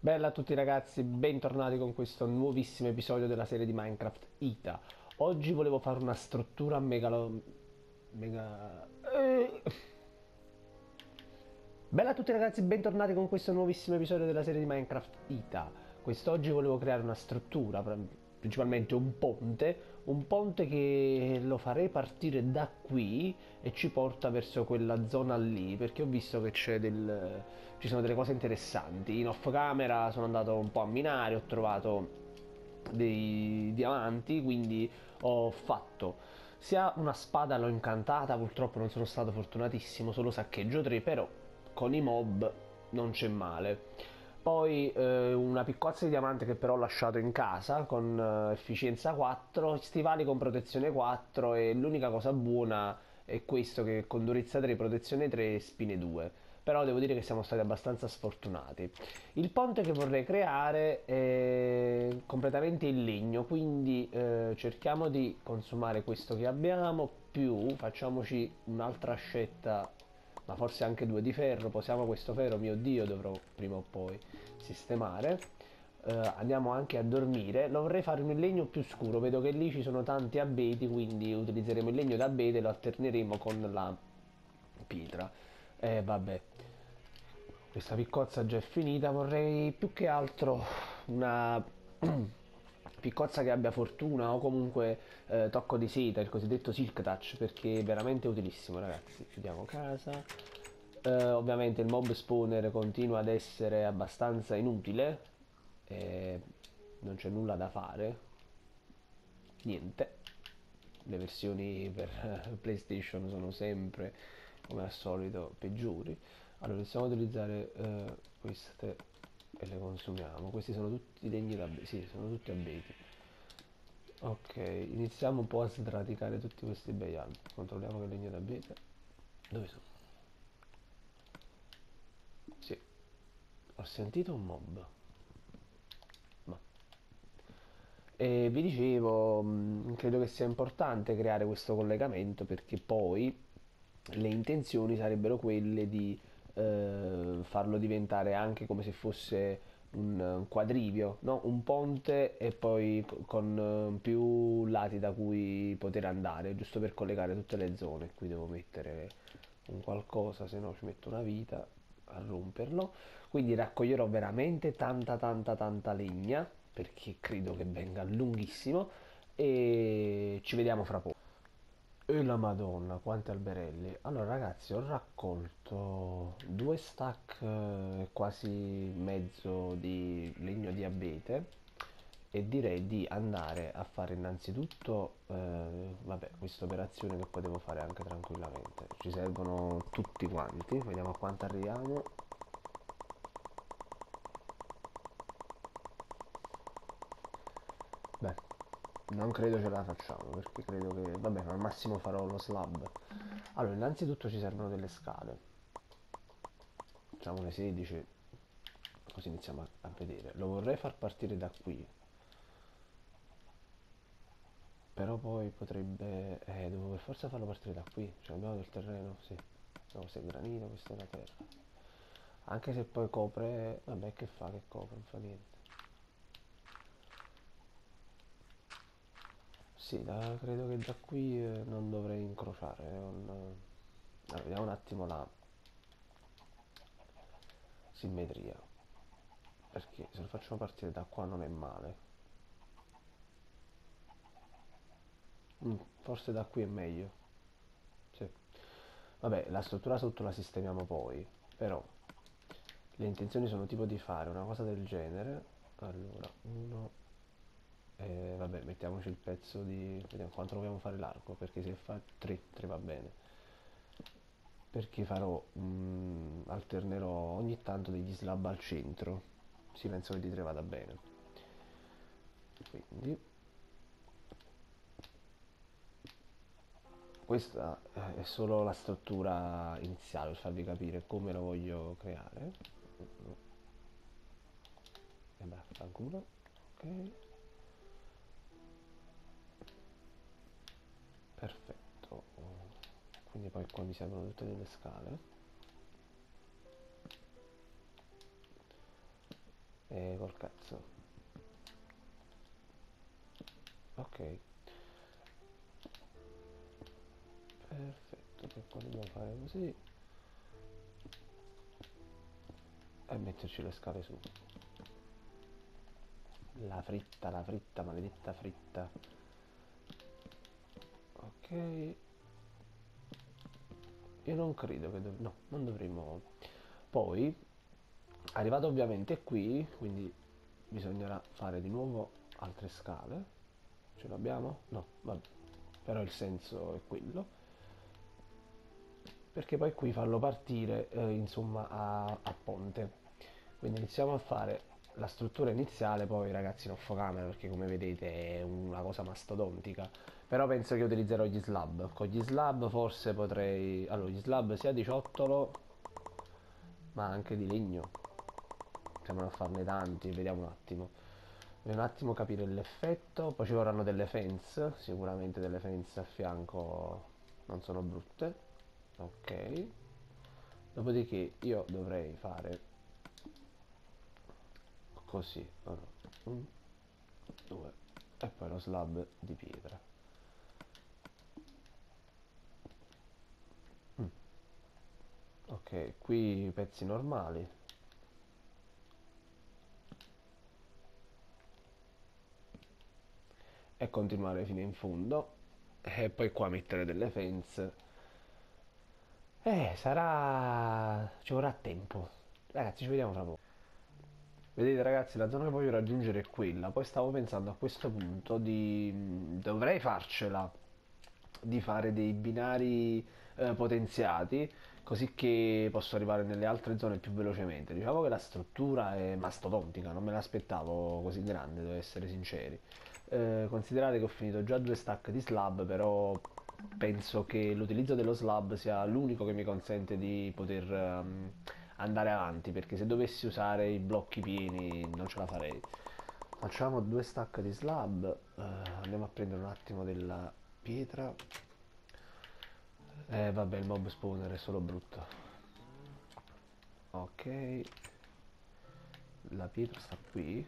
Bella a tutti ragazzi, bentornati con questo nuovissimo episodio della serie di Minecraft Ita. Oggi volevo fare una struttura megalo... mega... Eh. Bella a tutti ragazzi, bentornati con questo nuovissimo episodio della serie di Minecraft Ita. Quest'oggi volevo creare una struttura, principalmente un ponte, un ponte che lo farei partire da qui e ci porta verso quella zona lì, perché ho visto che c'è del, ci sono delle cose interessanti. In off camera sono andato un po' a minare, ho trovato dei diamanti, quindi ho fatto sia una spada l'ho incantata, purtroppo non sono stato fortunatissimo, solo saccheggio 3, però con i mob non c'è male poi eh, una piccozza di diamante che però ho lasciato in casa con eh, efficienza 4, stivali con protezione 4 e l'unica cosa buona è questo che con durezza 3, protezione 3 e spine 2. Però devo dire che siamo stati abbastanza sfortunati. Il ponte che vorrei creare è completamente in legno, quindi eh, cerchiamo di consumare questo che abbiamo, più facciamoci un'altra ascetta ma forse anche due di ferro, posiamo questo ferro, mio dio, dovrò prima o poi sistemare. Uh, andiamo anche a dormire, lo vorrei fare in legno più scuro, vedo che lì ci sono tanti abeti, quindi utilizzeremo il legno d'abete e lo alterneremo con la pietra. E eh, vabbè, questa piccozza già è finita, vorrei più che altro una piccozza che abbia fortuna o comunque eh, tocco di seta, il cosiddetto silk touch, perché è veramente utilissimo ragazzi. Chiudiamo casa. Eh, ovviamente il mob spawner continua ad essere abbastanza inutile, eh, non c'è nulla da fare, niente. Le versioni per PlayStation sono sempre, come al solito, peggiori. Allora, ad utilizzare eh, queste e le consumiamo questi sono tutti degni da sì, sono tutti abeti ok iniziamo un po' a sradicare tutti questi bei alberi controlliamo che legno d'abete dove sono? sì ho sentito un mob ma e vi dicevo mm, credo che sia importante creare questo collegamento perché poi le intenzioni sarebbero quelle di eh, farlo diventare anche come se fosse un, un quadrivio, no? un ponte e poi con uh, più lati da cui poter andare, giusto per collegare tutte le zone. Qui devo mettere un qualcosa, se no ci metto una vita romperlo. Quindi raccoglierò veramente tanta tanta tanta legna perché credo che venga lunghissimo e ci vediamo fra poco. E la madonna, quanti alberelli. Allora ragazzi, ho raccolto due stack eh, quasi mezzo di legno di abete e direi di andare a fare innanzitutto eh, vabbè questa operazione che potevo fare anche tranquillamente. Ci servono tutti quanti vediamo a quanto arriviamo. Beh non credo ce la facciamo perché credo che vabbè al massimo farò lo slab. Allora innanzitutto ci servono delle scale. Facciamo le 16 così iniziamo a, a vedere. Lo vorrei far partire da qui però poi potrebbe eh, devo per forza farlo partire da qui cioè abbiamo del terreno sì no, questo è granito questa è la terra anche se poi copre vabbè che fa che copre non fa niente Sì, da, credo che da qui eh, non dovrei incrociare. Un, allora, vediamo un attimo la simmetria. Perché se lo facciamo partire da qua non è male. Mm, forse da qui è meglio. Sì. Vabbè, la struttura sotto la sistemiamo poi. Però le intenzioni sono tipo di fare una cosa del genere. Allora, uno eh, vabbè mettiamoci il pezzo di vediamo quanto dobbiamo fare l'arco perché se fa 3 3 va bene perché farò mm, alternerò ogni tanto degli slab al centro si penso che di 3 vada bene quindi questa eh, è solo la struttura iniziale per farvi capire come lo voglio creare. E beh, fanculo ok. Perfetto. Quindi poi qua mi servono tutte delle scale. E col cazzo. Ok. Perfetto, che poi dobbiamo fare così. E metterci le scale su. La fritta, la fritta, maledetta fritta. Ok. Io non credo che... Dov- no, non dovremmo... Poi, arrivato ovviamente qui, quindi bisognerà fare di nuovo altre scale. Ce l'abbiamo? No, vabbè. Però il senso è quello. Perché poi qui farlo partire, eh, insomma, a, a ponte. Quindi iniziamo a fare la struttura iniziale, poi ragazzi in off camera, perché come vedete è una cosa mastodontica. Però penso che utilizzerò gli slab. Con gli slab forse potrei... Allora, gli slab sia di ciottolo, ma anche di legno. Sembrano farne tanti, vediamo un attimo. Un attimo capire l'effetto, poi ci vorranno delle fence, sicuramente delle fence a fianco non sono brutte. Ok. Dopodiché io dovrei fare così. Allora, un, due, e poi lo slab di pietra. Mm. Ok, qui pezzi normali. E continuare fino in fondo. E poi qua mettere delle fence. Eh, sarà... ci vorrà tempo. Ragazzi, ci vediamo fra poco. Vedete ragazzi, la zona che voglio raggiungere è quella. Poi stavo pensando a questo punto di... dovrei farcela di fare dei binari eh, potenziati così che posso arrivare nelle altre zone più velocemente. Diciamo che la struttura è mastodontica, non me l'aspettavo così grande, devo essere sinceri. Eh, considerate che ho finito già due stack di slab, però penso che l'utilizzo dello slab sia l'unico che mi consente di poter um, andare avanti, perché se dovessi usare i blocchi pieni non ce la farei. Facciamo due stack di slab, uh, andiamo a prendere un attimo della pietra. Eh vabbè, il mob spawner è solo brutto. Ok. La pietra sta qui.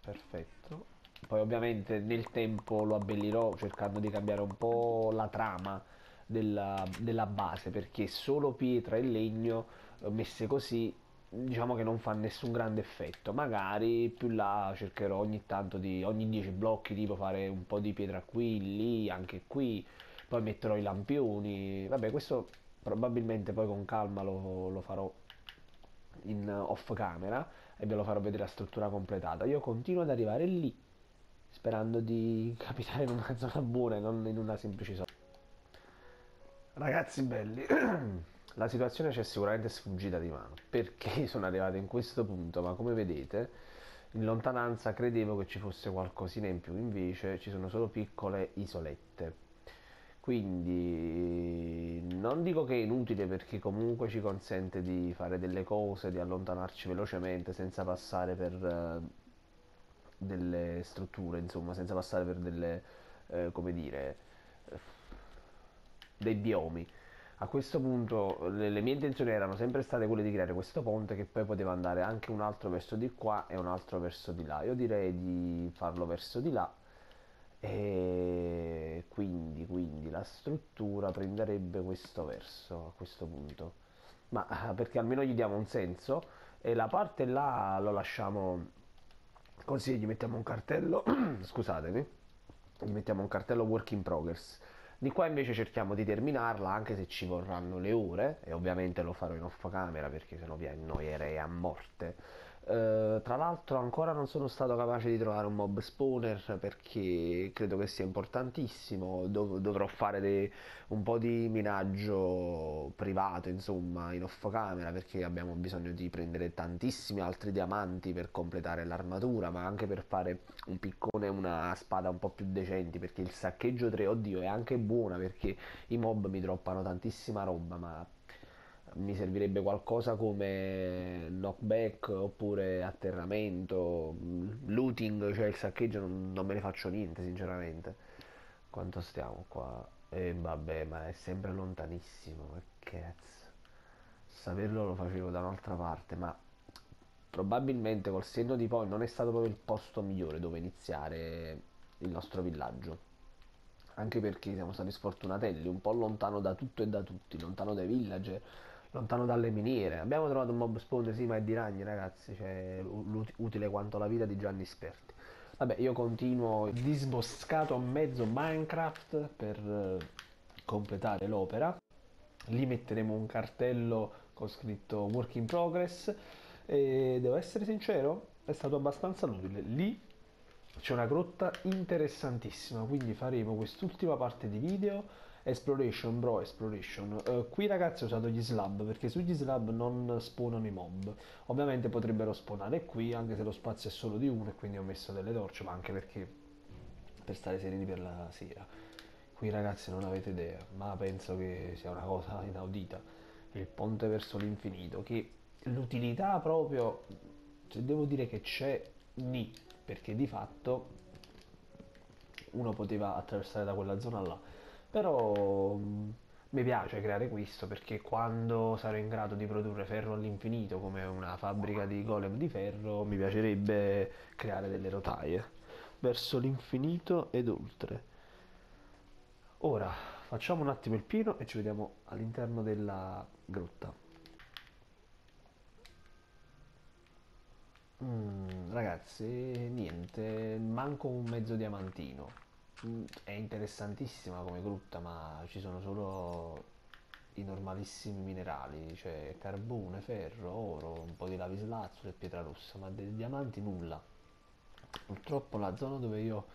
Perfetto. Poi ovviamente nel tempo lo abbellirò cercando di cambiare un po' la trama della, della base perché solo pietra e legno eh, messe così diciamo che non fa nessun grande effetto. Magari più là cercherò ogni tanto di ogni 10 blocchi tipo fare un po' di pietra qui lì anche qui. Poi metterò i lampioni. Vabbè questo probabilmente poi con calma lo, lo farò in off camera e ve lo farò vedere la struttura completata. Io continuo ad arrivare lì sperando di capitare in una zona buona e non in una semplice zona Ragazzi belli, la situazione ci è sicuramente sfuggita di mano perché sono arrivato in questo punto, ma come vedete in lontananza credevo che ci fosse qualcosina in più, invece ci sono solo piccole isolette. Quindi non dico che è inutile perché comunque ci consente di fare delle cose, di allontanarci velocemente senza passare per eh, delle strutture, insomma, senza passare per delle, eh, come dire, dei biomi. A questo punto le, le, mie intenzioni erano sempre state quelle di creare questo ponte che poi poteva andare anche un altro verso di qua e un altro verso di là. Io direi di farlo verso di là e quindi, quindi la struttura prenderebbe questo verso a questo punto. Ma ah, perché almeno gli diamo un senso e la parte là lo lasciamo così, gli mettiamo un cartello, scusatemi, gli mettiamo un cartello work in progress di qua invece cerchiamo di terminarla anche se ci vorranno le ore e ovviamente lo farò in off camera perché sennò vi annoierei a morte. Uh, tra l'altro ancora non sono stato capace di trovare un mob spawner perché credo che sia importantissimo, Dov- dovrò fare un po' di minaggio privato insomma in off camera perché abbiamo bisogno di prendere tantissimi altri diamanti per completare l'armatura ma anche per fare un piccone e una spada un po' più decenti perché il saccheggio 3 oddio è anche buona perché i mob mi droppano tantissima roba ma mi servirebbe qualcosa come knockback oppure atterramento, looting, cioè il saccheggio non, non me ne faccio niente sinceramente. Quanto stiamo qua? E vabbè, ma è sempre lontanissimo, che cazzo. Saperlo lo facevo da un'altra parte, ma probabilmente col senno di poi non è stato proprio il posto migliore dove iniziare il nostro villaggio. Anche perché siamo stati sfortunatelli, un po' lontano da tutto e da tutti, lontano dai villager, lontano dalle miniere. Abbiamo trovato un mob spawn, sì, ma è di ragni, ragazzi, cioè utile quanto la vita di Gianni Sperti. Vabbè, io continuo disboscato a mezzo Minecraft per eh, completare l'opera. Lì metteremo un cartello con scritto work in progress e devo essere sincero, è stato abbastanza utile. Lì c'è una grotta interessantissima, quindi faremo quest'ultima parte di video Exploration, bro, exploration. Uh, qui ragazzi ho usato gli slab perché sugli slab non spawnano i mob. Ovviamente potrebbero spawnare qui, anche se lo spazio è solo di uno e quindi ho messo delle torce, ma anche perché per stare sereni per la sera. Qui ragazzi non avete idea, ma penso che sia una cosa inaudita. Il ponte verso l'infinito, che l'utilità proprio, se devo dire che c'è, ni, perché di fatto uno poteva attraversare da quella zona là però mm, mi piace creare questo perché quando sarò in grado di produrre ferro all'infinito come una fabbrica di golem di ferro mi piacerebbe creare delle rotaie verso l'infinito ed oltre. Ora facciamo un attimo il pieno e ci vediamo all'interno della grotta. Mm, ragazzi, niente, manco un mezzo diamantino è interessantissima come grotta, ma ci sono solo i normalissimi minerali, cioè carbone, ferro, oro, un po' di lavislazzo e pietra rossa, ma dei diamanti nulla. Purtroppo la zona dove io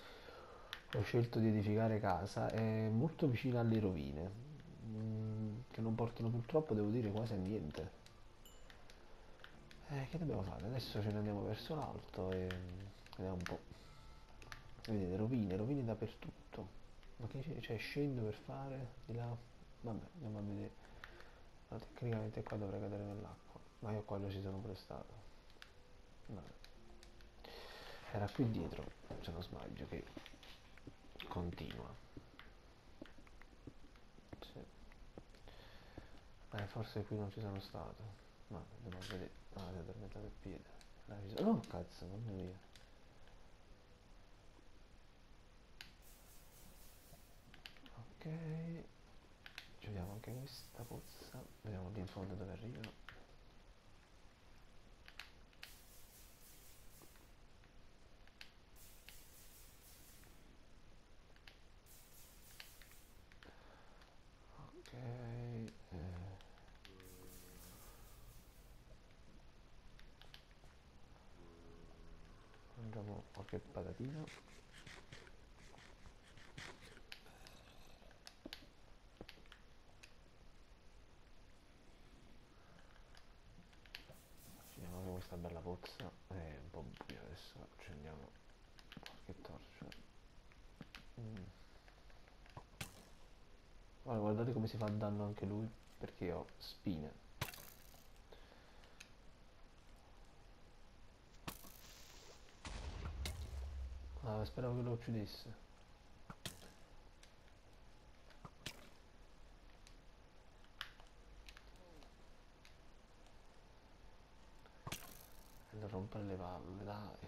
ho scelto di edificare casa è molto vicina alle rovine, mm, che non portano purtroppo, devo dire, quasi a niente. Eh, che dobbiamo fare? Adesso ce ne andiamo verso l'alto e vediamo un po'. Vedete, rovine, rovine dappertutto. Ma che c'è? Cioè, scendo per fare di là. Vabbè, andiamo a vedere. Ma tecnicamente qua dovrei cadere nell'acqua. Ma io qua lo ci sono prestato. Vabbè. Era qui dietro, se non sbaglio, che continua. Sì. Eh, forse qui non ci sono stato. No, devo vedere. Ah, si è addormentato il piede. Oh, cazzo, mamma mia. Ci vediamo anche questa pozza. Vediamo lì in fondo dove arriva. Ok eh. qualche patatina questa bella pozza è un po' buia adesso accendiamo qualche torcia mm. Allora, guardate come si fa danno anche lui perché ho spine ah, speravo che lo uccidesse rompere le palle, dai.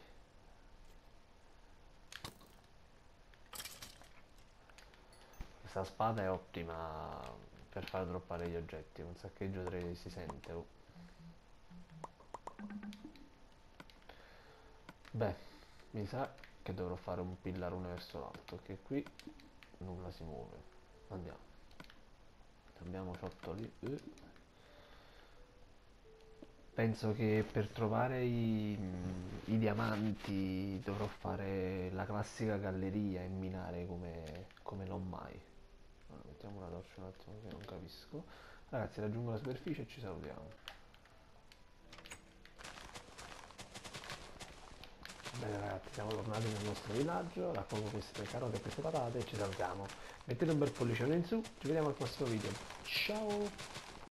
Questa spada è ottima per far droppare gli oggetti, un saccheggio 3 si sente. Oh. Beh, mi sa che dovrò fare un pillarone verso l'alto, che qui nulla si muove. Andiamo. Abbiamo ciottoli. Eh penso che per trovare i, i, diamanti dovrò fare la classica galleria e minare come, come non mai. Allora, mettiamo una torcia un attimo che non capisco. Ragazzi raggiungo la superficie e ci salutiamo. Bene ragazzi, siamo tornati nel nostro villaggio, raccolgo queste carote e queste patate e ci salutiamo. Mettete un bel pollicione in su, ci vediamo al prossimo video. Ciao!